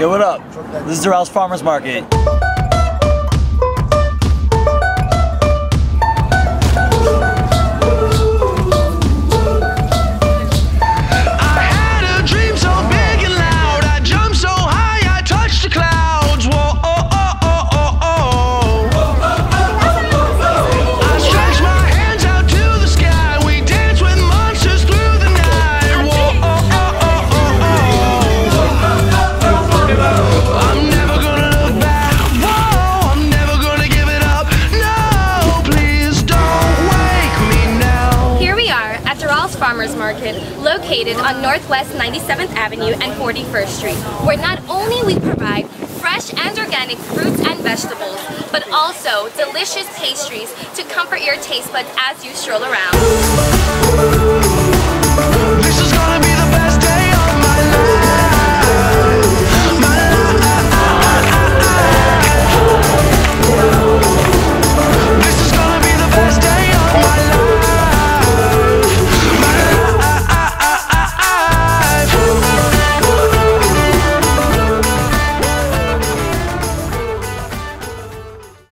Yo, what up? This is Doral Farmers Market. Farmers Market located on Northwest 97th Avenue and 41st Street, where not only we provide fresh and organic fruits and vegetables, but also delicious pastries to comfort your taste buds as you stroll around.